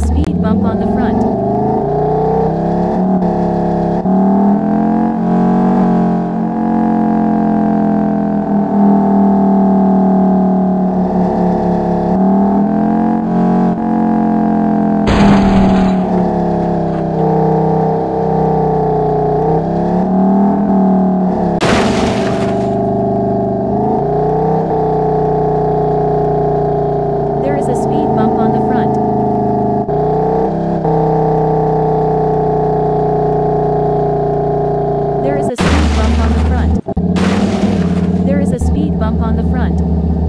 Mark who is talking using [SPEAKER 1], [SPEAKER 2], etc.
[SPEAKER 1] speed bump on the front. bump on the front.